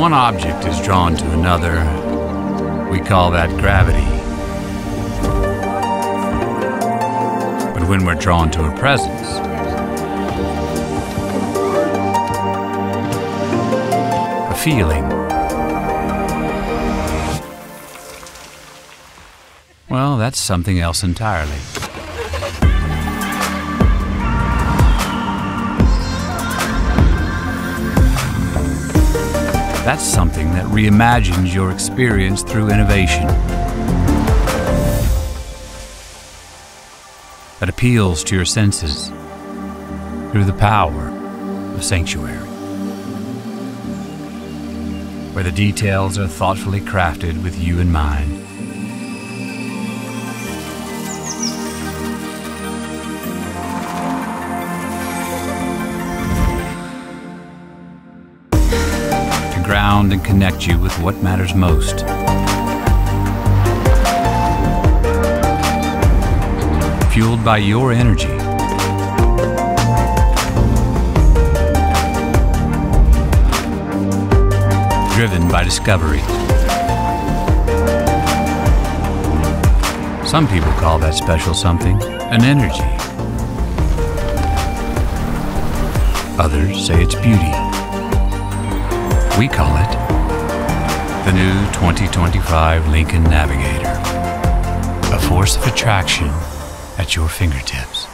one object is drawn to another, we call that gravity. But when we're drawn to a presence, a feeling, well, that's something else entirely. That's something that reimagines your experience through innovation. That appeals to your senses through the power of sanctuary. Where the details are thoughtfully crafted with you in mind. Ground and connect you with what matters most. Fueled by your energy. Driven by discovery. Some people call that special something an energy. Others say it's beauty. We call it the new 2025 Lincoln Navigator. A force of attraction at your fingertips.